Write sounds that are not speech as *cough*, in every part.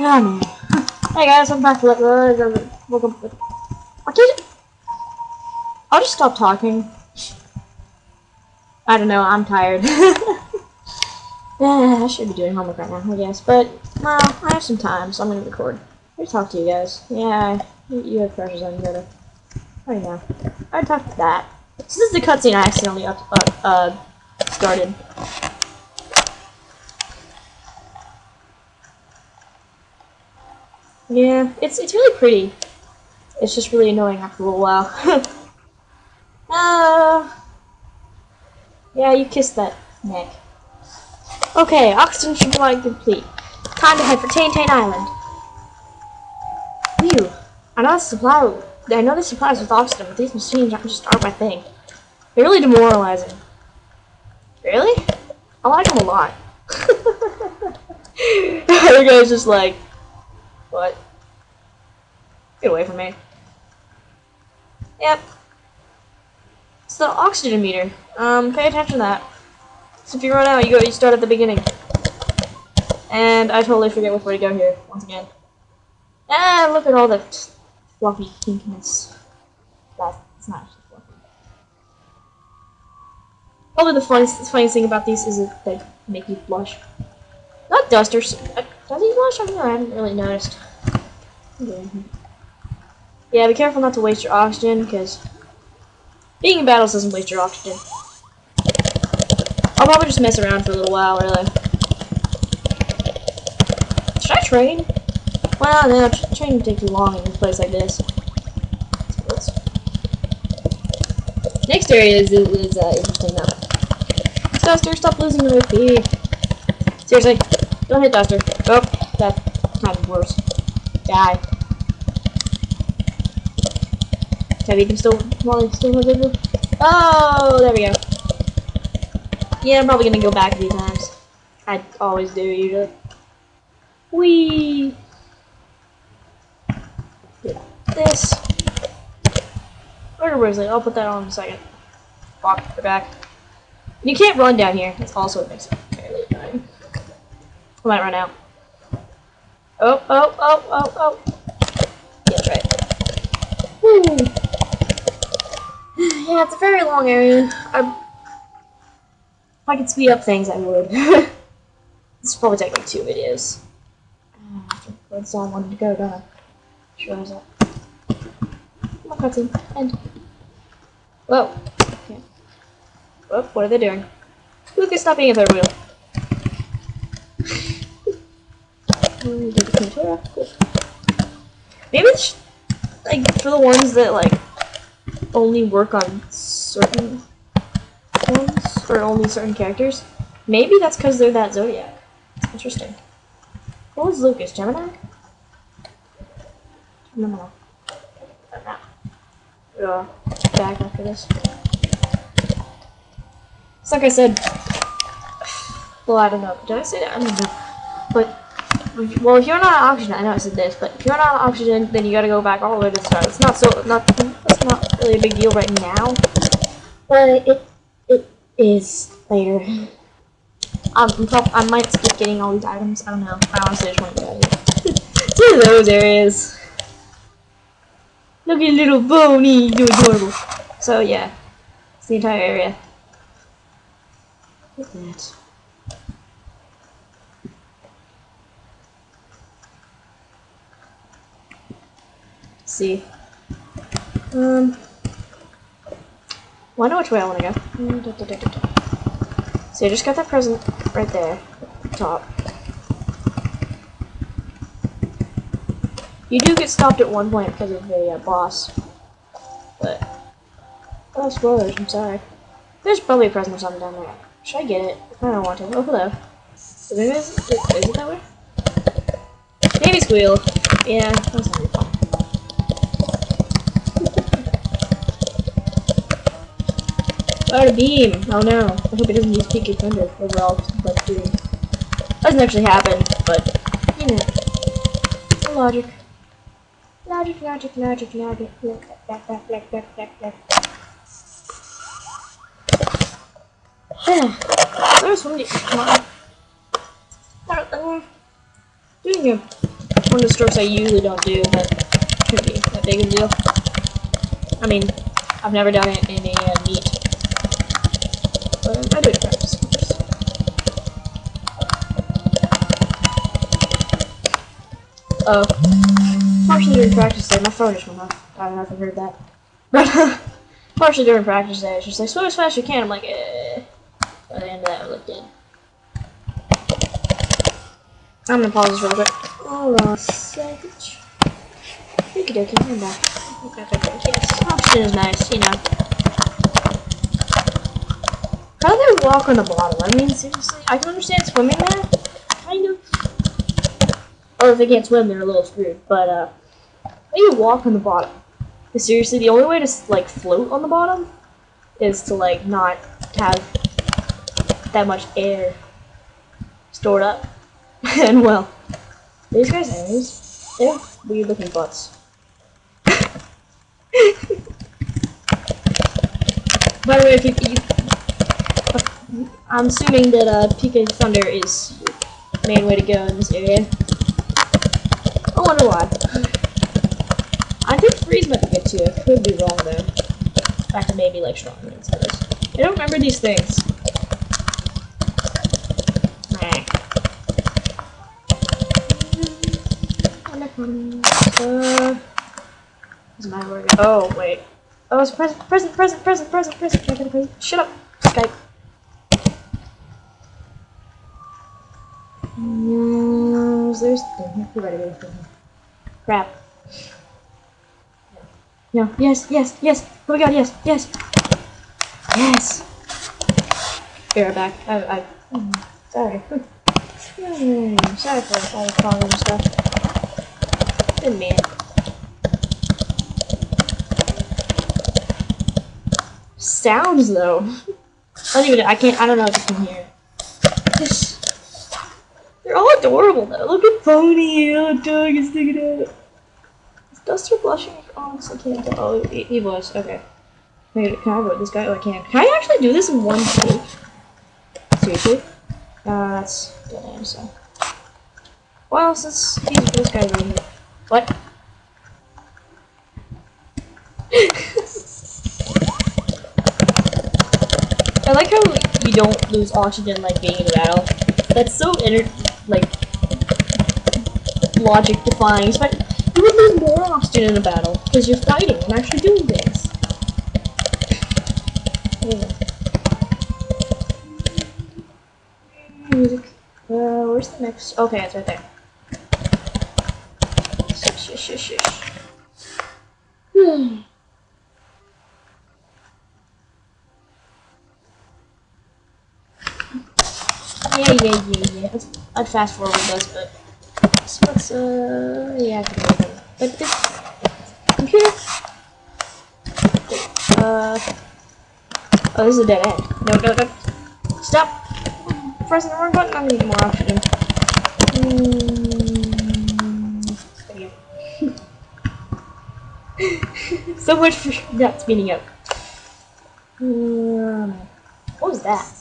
Hey guys, I'm back. Welcome. I can't. I'll just stop talking. I don't know. I'm tired. *laughs* yeah, I should be doing homework right now, I guess. But well, I have some time, so I'm gonna record. Let me talk to you guys. Yeah, you, have pressures on you. Gotta. I know. I talk to that. This is the cutscene I accidentally up, uh, uh started. Yeah, it's it's really pretty. It's just really annoying after a little while. *laughs* uh, yeah, you kissed that neck. Okay, oxygen supply complete. Time to head for Tane Island. Phew. I know the supply. I know the supplies with oxygen, but these machines aren't just aren't my thing. They're really demoralizing. Really? I like them a lot. *laughs* the guy's just like, what? Get away from me. Yep. It's the oxygen meter. Um, pay attention to that. So if you run out, you go. You start at the beginning. And I totally forget which way to go here once again. Ah, look at all the fluffy pinkness. That's it's not actually fluffy. Probably the funniest, the funniest thing about these is that they make you blush. Not dusters. Uh, does he blush? I don't. I haven't really noticed. Okay. Yeah, be careful not to waste your oxygen, because being in battles doesn't waste your oxygen. I'll probably just mess around for a little while, really. Should I train? Well, no, tra training would take too long in a place like this. Next area is, is, uh, interesting, though. Duster, stop losing your OP. Seriously, don't hit Duster. That's kind of worse. Die. Can I beat still while he's still invisible? Oh, there we go. Yeah, I'm probably gonna go back a few times. I always do, usually. Whee! This. It? I'll put that on in a second. Walk back. You can't run down here. That's also makes fairly annoying. I might run out. Oh, oh, oh, oh, oh. Yeah, right. Woo. *sighs* Yeah, it's a very long area. I, if I could speed up things, I would. *laughs* this will probably take like two videos. Ah, Where's all I wanted to go, don't I? Sure as that. Come on, cutscene. End. Whoa. Okay. Whoa, what are they doing? Lucas, stop being a third wheel. The Pintura. Cool. Maybe it's like for the ones that like only work on certain ones or only certain characters. Maybe that's because they're that zodiac. Interesting. What was Lucas? Gemini? Gemini. Yeah. Back after this. It's like I said. *sighs* Well, I don't know. Did I say that? I don't know. But well, if you're not on oxygen, I know I said this, but if you're not on oxygen, then you gotta go back all the way to the start. It's not so not that's not really a big deal right now, but it it is later. Um, I'm prob- I might skip getting all these items. I don't know. I honestly just want to get out of here. to those areas. Look at little Boney, you're adorable. So yeah, it's the entire area. Look at that. See. Um, well, I know which way I want to go. So I just got that present right there, top. You do get stopped at one point because of the uh, boss, but oh spoilers. I'm sorry. There's probably a present or something down there. Should I get it? I don't want to. Oh hello. Is it, that way? Baby squeal. Yeah, that's not Fire beam! Oh no. I hope it doesn't use PK Thunder overall, but doing. Doesn't actually happen, but you know. Logic. Logic, logic, logic, logic. Look, look, look, look, look, look, look. *sighs* There's somebody. Come on. Doing a one of the strokes I usually don't do, but should be that big a deal. I mean, I've never done it in a uh, meet, do it practice. Oh, partially during practice day, my phone just went off. I don't know if you heard that, but *laughs* partially during practice day, it's just like swim as fast as you can. I'm like, eh. By the end of that, I looked in. I'm gonna pause this real quick. Hold on a second. Okie dokie, I'm back. Okay, okay. Yes, oxygen is nice, you know. Walk on the bottom? I mean, seriously, I can understand swimming there, kind of. Or if they can't swim, they're a little screwed. But uh, how do you walk on the bottom? seriously, the only way to like float on the bottom is to like not have that much air stored up. *laughs* and well, these guys, they're weird looking butts. *laughs* By the way, if you, you I'm assuming that uh, PK Thunder is the main way to go in this area. I wonder why. I think Freeze might be good too. I could be wrong though. In fact, I may be like strong against others. I don't remember these things. Uh. Oh wait. Oh, it's present, present, present, present, present, get present? Shut up, Skype. Yes, there's the You're ready to go. Crap. No, yes, yes, yes. Oh my god, yes, yes. Yes. Here, back. I, I, mm, sorry. Hmm, sorry for all the calling and stuff. Mean it. Sounds though. *laughs* I don't even. I can't. I don't know if you can hear. This. They're all adorable though. Look at Boney. Oh, dog is sticking out. Is Duster blushing? Oh, I can't. Oh, he, he was. Okay. Wait, can I vote this guy? Oh, I can. Can I actually do this in one take? Seriously? Uh, that's dead so. Well, since he's this guy right here. What? *laughs* I like how you don't lose oxygen like being in a battle. That's so inter like logic defying. But you would lose more oxygen in a battle because you're fighting and actually doing things. Music. Uh, where's the next? Okay, it's right there. Shush, shush, shush, shush. Hmm. Yeah, yeah, yeah, yeah. I'd fast forward this, but let's, let's uh, yeah, I can do it. But this computer, uh, oh, this is a dead end. No, no, no, stop. Pressing the wrong button. I need more oxygen. Mm, go. *laughs* so much for that speeding up. Um, what was that?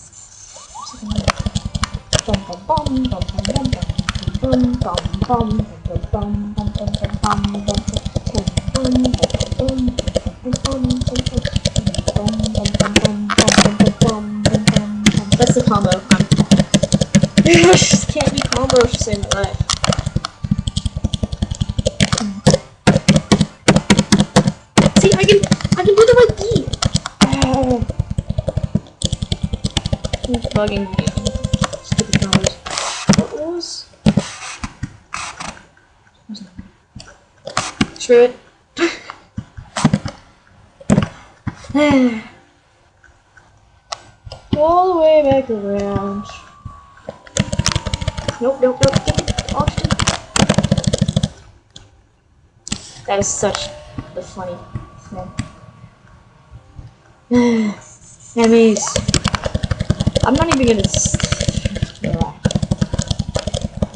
That's the combo. I just can't be combos to save my life. See, I can, I can do the right key. Oh. It's bugging me. Stupid combos. What was? Screw it. *sighs* All the way back around. Nope, nope, nope. Oxygen. That is such the funny thing. Enemies. *sighs* I'm not even gonna.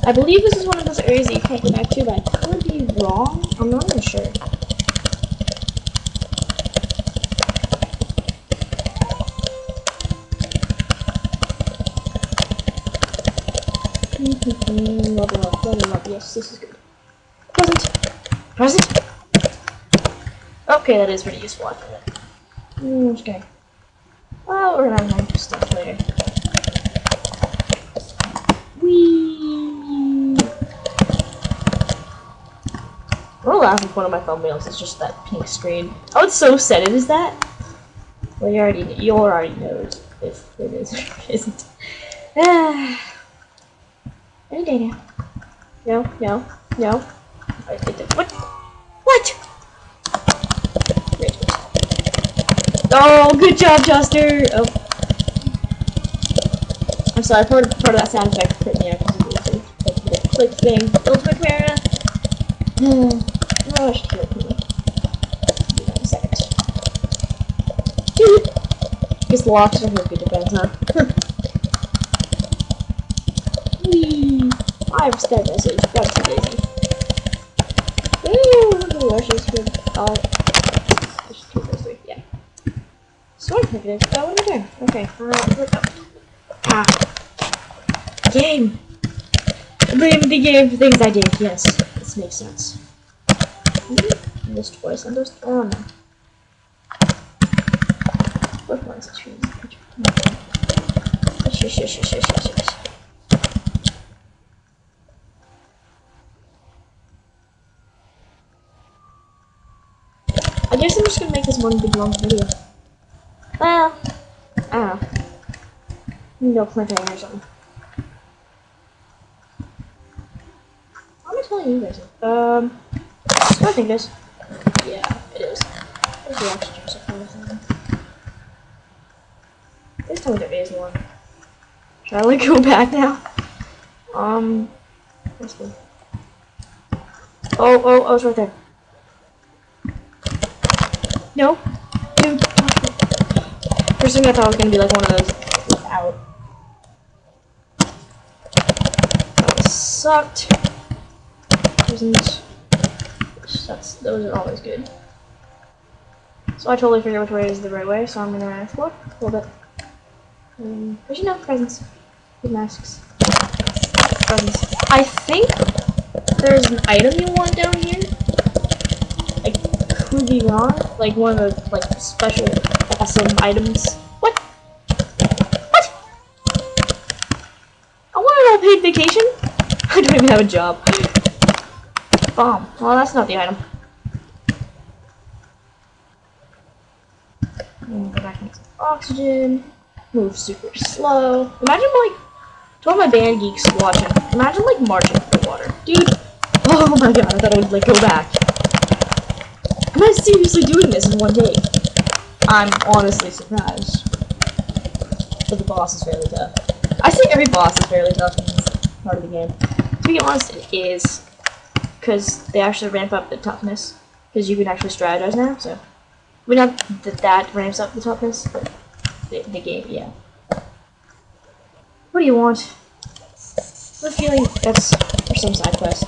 I believe this is one of those areas that you can't get back to, but I could be wrong. I'm not even sure. Yes, this is good. Present. Present. Okay, that is pretty useful. I think. Mm, okay. Well, we're gonna have stuff later. Whee! The last one of my thumbnails is just that pink screen. Oh, it's so set it is that. Well, you already you already know if it is or *laughs* isn't. *sighs* Any day now. No, no, no. I did it. What? What? Oh, good job, Duster. Oh. I'm sorry, part of, part of that sound effect hit me out click thing. Ultimate Clara. *sighs* Oh, I should heal me. Give me a second. Guess the locks are here for defense, huh? *laughs* Five step message. That's amazing. Ooh, where she's good. Oh, just two, those three. Yeah. Sword. Oh, what am I doing? Okay. Uh, look. Ah. Game. The, the game things I did. Yes, this makes sense. And. Oh. What was it? Shush, shush, shush, shush, shush. I guess I'm just gonna make this one big long video. Well, I don't know. No cliffhanger or something. How am I telling you guys? Um, I think it is. Yeah, it is. The oxygen supply thing. Please tell me there is one. Should I like go back now? Um, what's the? Oh, oh, oh, it's right there. No. Dude. First thing I thought was gonna be like one of those without. That sucked. Prisons. That's those are always good. So I totally forget which way is the right way, so I'm gonna explore a little bit. Um, but you know, presents. Masks. Presents. I think there's an item you want down here. I could be wrong. Like one of the like special awesome items. What? What? I want an all paid vacation? *laughs* I don't even have a job. Bomb. Well, that's not the item. And go back into oxygen. Move super slow. Imagine like, to all my band geeks watching, imagine like marching through water. Dude, oh my god, I thought I would like go back. Am I seriously doing this in one day? I'm honestly surprised. But the boss is fairly tough. I say every boss is fairly tough in part of the game. To be honest, it is. Because they actually ramp up the toughness. Because you can actually strategize now, so. We not that that ramps up the toughness, but the, the game, yeah. What do you want? I have a feeling that's for some side quest.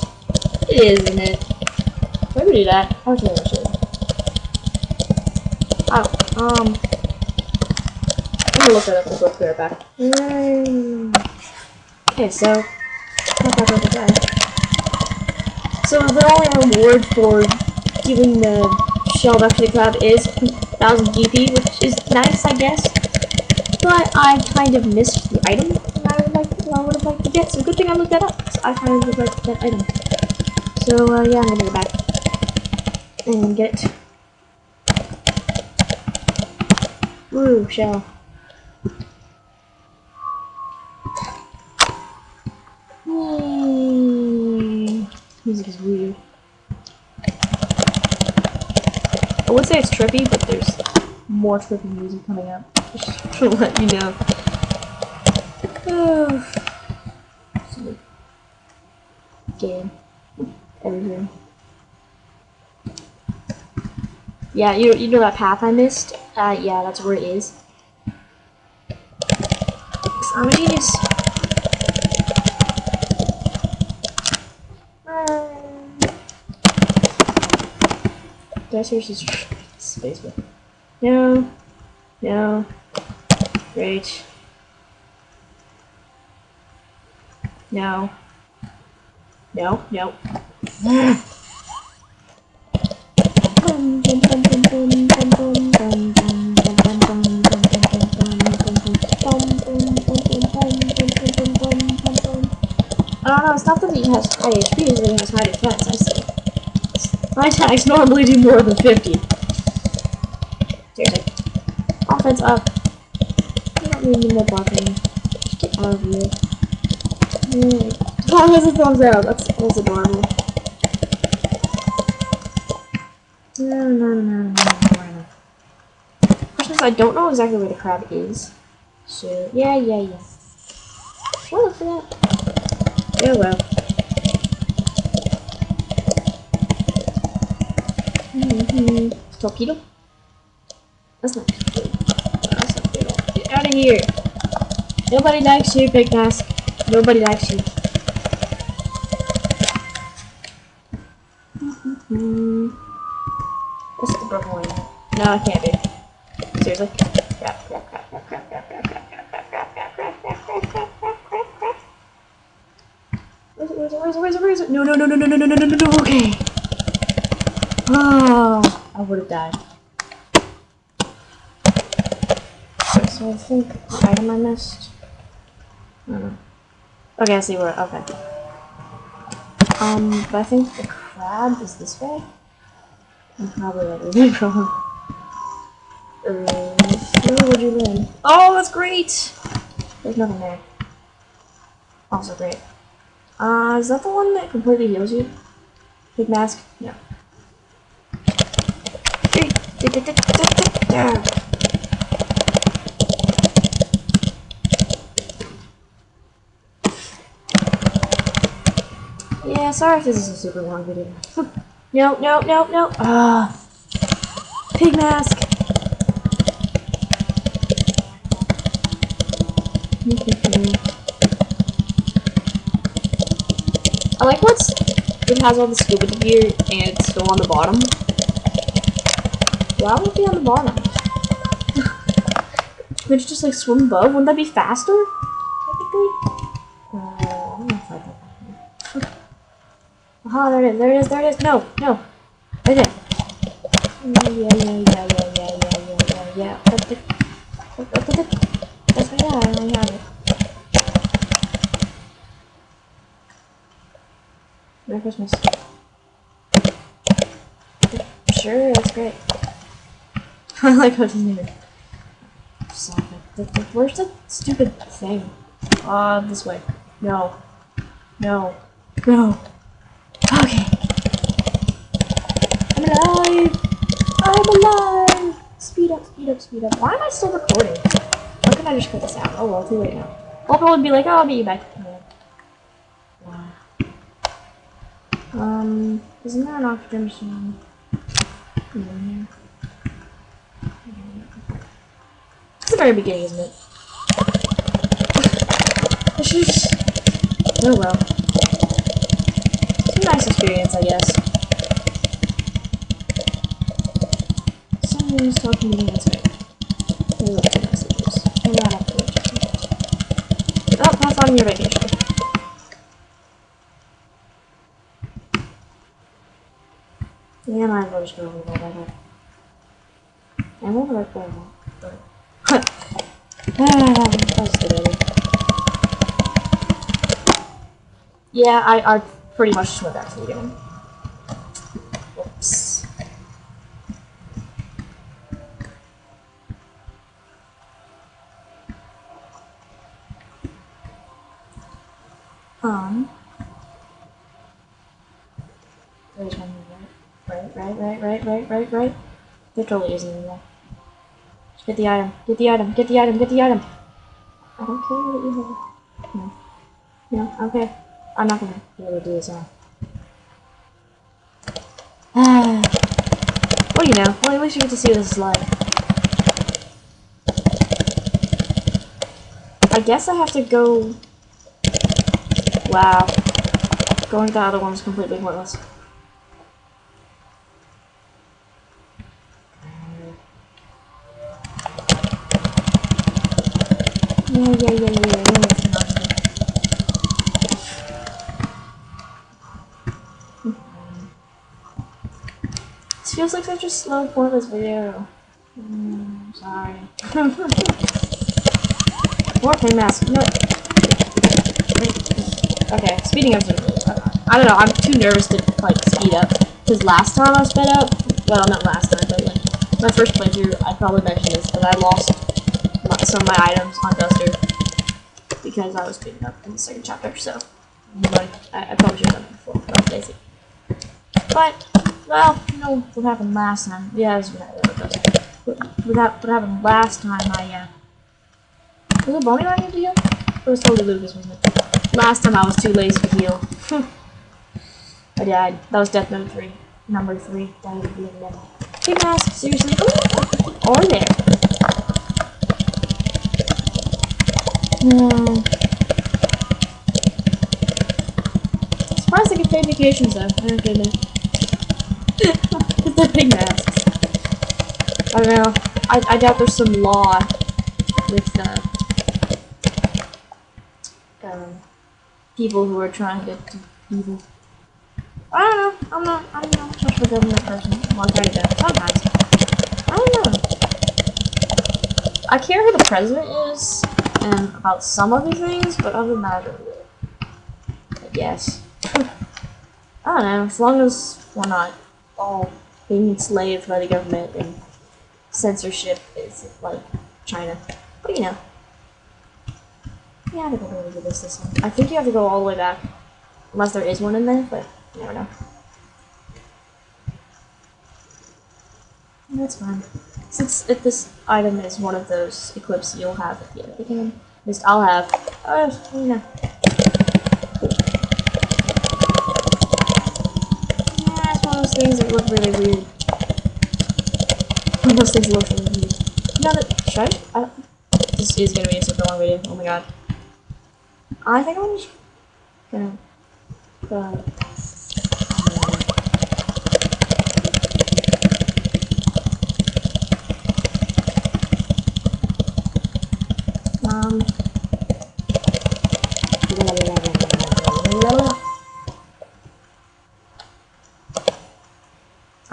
It is, isn't it? Why would we do that? I don't think I should. Oh, um. I'm gonna look that up and go clear it back. Okay, so. So the only reward for giving the shell back to the crab is 1000 GP, which is nice, I guess. But I kind of missed the item that I would like to, I would have liked to get. So good thing I looked that up. So I kind of would like that item. So uh, yeah, I'm gonna go back and get. Woo, shell. Hmm. Music is weird. I would say it's trippy, but there's more trippy music coming up. Just to let you know. Oh. Game. Everything. Yeah, you you know that path I missed? Uh, yeah, that's where it is. I'm a genius. Did I seriously space with? No. No. Great. No. No, no. Attacks normally do more than 50. Seriously. Offense up. I don't need any more blocking. Just get out of here. Alright. Tom has a thumbs out. That's, that's adorable. No, no, no, no, no, no. I don't know exactly where the crab is. So, yeah, yeah, yeah. We'll look that. Yeah, well. Mm-hmm. Torpedo? That's not good. That's good. Get out of here. Nobody likes you, Pigmask. Nobody likes you. Mm-hmm. That's the broken one. No, I can't be. Seriously? Crap, crap, crap, crap, crap, crap, crap, crap, crap, crap, crap, crap, crap, crap, crap, crap, crap, crap, crap. Where's it, where's it, where's it, where's it, where's it? No, no, no, no, no, no, no, no, no, no, no, okay. Oh, *sighs* I would have died. So I think what item I missed. I don't know. Okay, I see where. Okay. Um, but I think the crab is this way. I'm probably like *laughs* wrong. Where would you land? Oh, that's great! There's nothing there. Also great. Uh, is that the one that completely heals you? Pigmask? No. Yeah, sorry if this is a super long video. no, no, no, no. Ah. Pigmask. I like what's it has all the scuba gear and it's still on the bottom. Why would it be on the bottom? Could you just like swim above? Wouldn't that be faster? Technically? Uh. Aha, there it is, there it is, there it is. No, no. Yeah, yeah, yeah, yeah, yeah, yeah, yeah. That's it. That's it. That's it. Yeah, I only have it. Merry Christmas. Sure, that's great. *laughs* I like how it doesn't even stop it. Where's the stupid thing? Ah, uh, this way. No. No. No. Okay. I'm alive! I'm alive! Speed up, speed up, speed up. Why am I still recording? Why can't I just cut this out? Oh well, too late now. I'll probably be like, oh, I'll you back. Wow. Um, isn't there an oxygen machine? Mm. It's very beginning, isn't it? I should just... Oh well. It's a nice experience, I guess. Someone's talking to me, right. They messages. I'm not up to it. Oh, on your vacation. Yeah, well just go over there, better. I'm over there for but... good idea. *laughs* Yeah, I, I pretty much just went back to the beginning. Whoops. Um... Right, right, right, right, right, right, right. There totally isn't anymore. Get the item. Get the item. Get the item. Get the item. I don't care what you have. No. No, okay. I'm not gonna be able to do this now. *sighs* what do you know. Well, at least you get to see this live. I guess I have to go... Wow. Going to the other one's completely pointless. Yeah, yeah, yeah, yeah. This feels like such a slow, pointless video. Mm, sorry. Pigmask. No. Okay, speeding up. I don't know. I'm too nervous to like speed up. Because last time I sped up, well, not last time, but like my first playthrough, I probably mentioned this, but I lost my, some of my items on Duster because I was speeding up in the second chapter. So, I, I probably should have done it before. But. But well, you know what happened last time. Yeah, was what, what, what happened last time. I uh, was it Boney I need to heal? It was totally Lucas, wasn't it? Last time I was too lazy to heal. *laughs* I died. That was Death number 3. Number 3. Died at the beginning. Pigmask, seriously? Oh, are there? No. Surprised I get paid vacations though. I don't get it. the Pigmasks. I don't know. I, I doubt there's some law with uh, um, people who are trying to do evil. I don't know. I'm not. I'm not much of a government person. Well, I try to go sometimes. I don't know. I care who the president is and about some of these things, but other than that, I guess. I don't know. As long as we're not all being enslaved by the government and censorship is like China. But you know. Yeah, I think I'll really do this this one. I think you have to go all the way back. Unless there is one in there, but you never know. That's fine. Since if this item is one of those equips you'll have at the end of the game, at least I'll have. Uh, you know. Yeah, it's one of those things that look really weird. One of those things that look really weird. You know that, should I? I this is gonna be a super long video. Oh my god. I think I'm just gonna. Uh, um.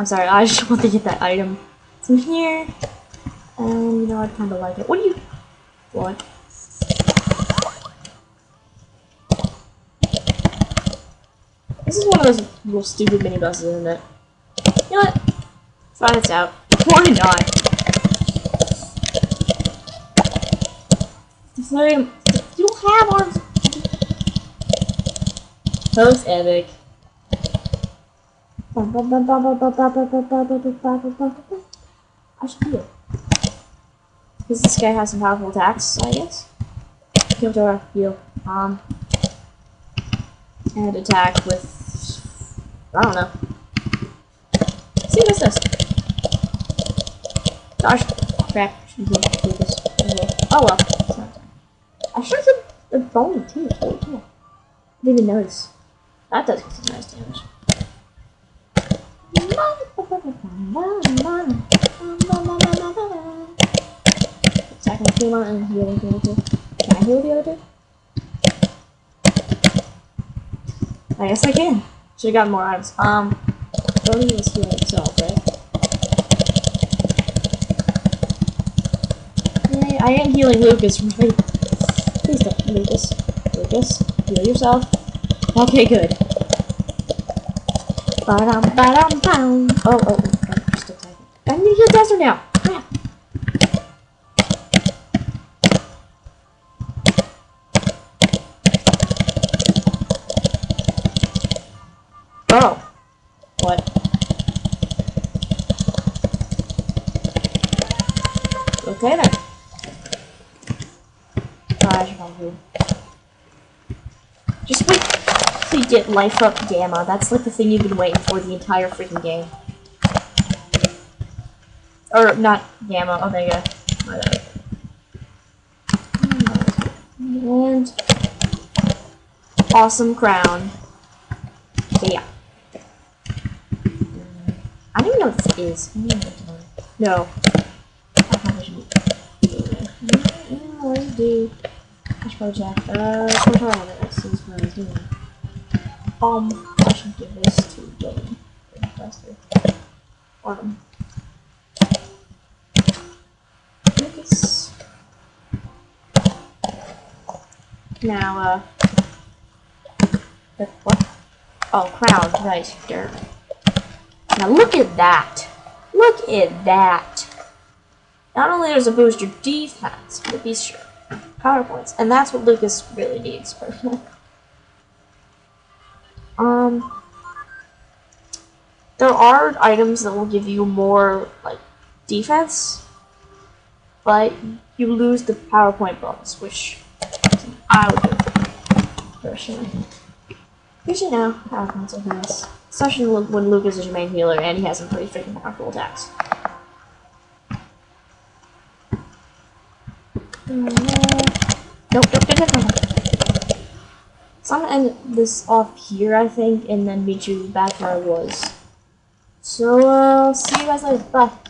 I'm sorry, I just *laughs* want to get that item. It's in here. And you know, I kinda like it. What do you what? This is one of those little stupid mini buses, isn't it? You know what? Try this out. Why not? Sorry, you don't have arms. Post epic. I should do it. Because this guy has some powerful attacks, I guess. Kill Dora, heal. Um and attack with I don't know. See what's this. Gosh crap. Oh well. I should have the bone too. Yeah. Didn't even notice. That does some nice damage. Attacking Puma and healing the other two. Can I heal the other two? I guess I can. Should have gotten more items. Um, Bodhi was healing himself, right? Yay, I am healing Lucas, right? Please don't, Lucas. Lucas, heal yourself. Okay, good. Ba-dum, ba-dum, bum. Oh, oh, oh, just attacking. I need to heal Desert now. Crap. Oh. You get life up gamma. That's like the thing you've been waiting for the entire freaking game. Or not gamma, omega. Bad. And awesome crown. So yeah. I don't even know what this is. No. I should. Probably check. Uh, control on it. Let's see what I was doing. Um, I should give this to Dylan. Faster. Um. Lucas. Now, uh. What? Oh, crown. Right, there. Now look at that. Look at that. Not only does it boost your defense, but it boosts your power points. And that's what Lucas really needs, personally. Um, there are items that will give you more, like, defense, but you lose the PowerPoint bonus, which I would do, personally. Usually now, PowerPoints are nice. Especially when when Lucas is your main healer and he has some pretty freaking powerful attacks. Nope, nope, nope, nope, nope. So I'm gonna end this off here, I think, and then meet you back where I was. So, uh, see you guys later. Bye.